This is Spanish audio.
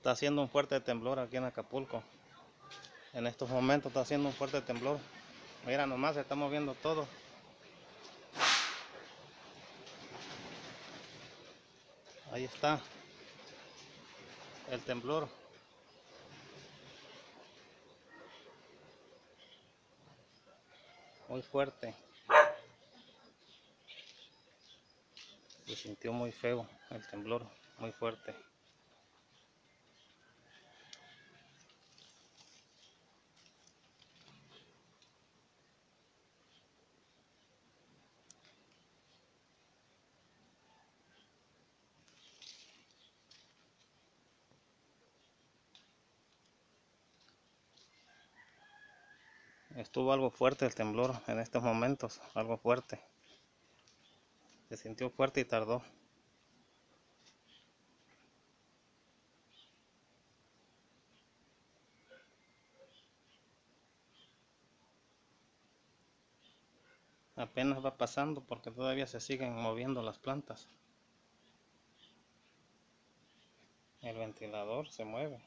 Está haciendo un fuerte temblor aquí en Acapulco. En estos momentos está haciendo un fuerte temblor. Mira nomás, se está moviendo todo. Ahí está el temblor. Muy fuerte. Se sintió muy feo el temblor, muy fuerte. Estuvo algo fuerte el temblor en estos momentos, algo fuerte. Se sintió fuerte y tardó. Apenas va pasando porque todavía se siguen moviendo las plantas. El ventilador se mueve.